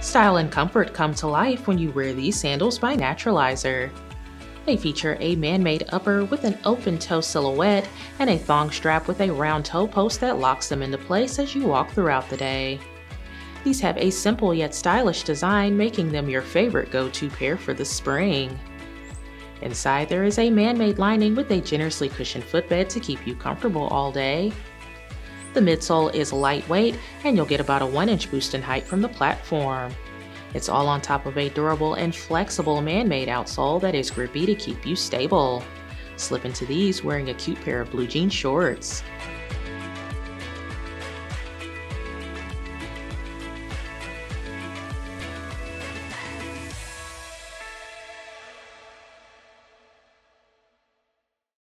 Style and comfort come to life when you wear these sandals by Naturalizer. They feature a man-made upper with an open toe silhouette and a thong strap with a round toe post that locks them into place as you walk throughout the day. These have a simple yet stylish design, making them your favorite go-to pair for the spring. Inside there is a man-made lining with a generously cushioned footbed to keep you comfortable all day. The midsole is lightweight and you'll get about a 1 inch boost in height from the platform. It's all on top of a durable and flexible man-made outsole that is grippy to keep you stable. Slip into these wearing a cute pair of blue jean shorts.